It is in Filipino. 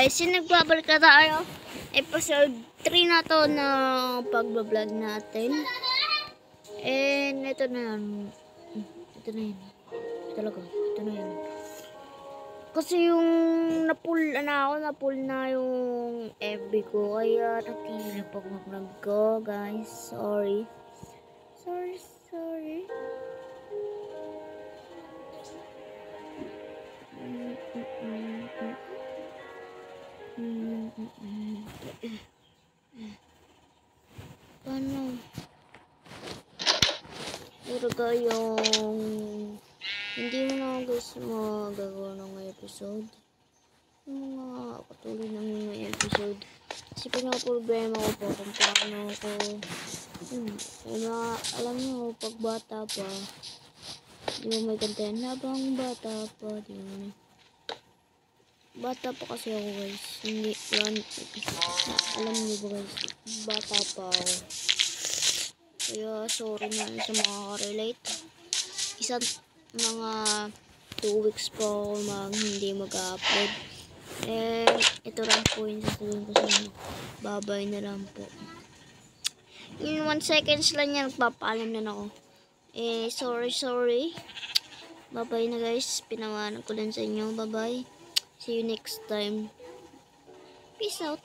guys, yung nagbabalik na tayo. Episode 3 na to na pagbablog natin. And ito na yan. Ito na. Ito talaga. Ito na yan. Kasi yung napul na ako, napul na yung FB ko. Kaya natigil pag mag ko, guys. Sorry. Sorry, sorry. Paano? Talaga yung hindi mo na guys magagawa ng episode. Yung mga patuloy ng mga episode. Kasi problema ko po kung paano ako hmm, mga, alam nyo, pag bata pa, di ba may kantayan habang bata pa, di ba may bata pa kasi ako guys. Hindi, yan, alam niyo ba guys, bata pa ako. Kaya sorry na sa mga relate Isang mga 2 weeks po ako mag, hindi mag-upload. Eh, ito lang po yung sasabihin ko sa inyo. Babay na lang po. In 1 seconds lang yan, magpapaalam na ako. Eh, sorry, sorry. Bye-bye na guys. Pinawanan ko lang sa inyo. Bye-bye. See you next time. Peace out.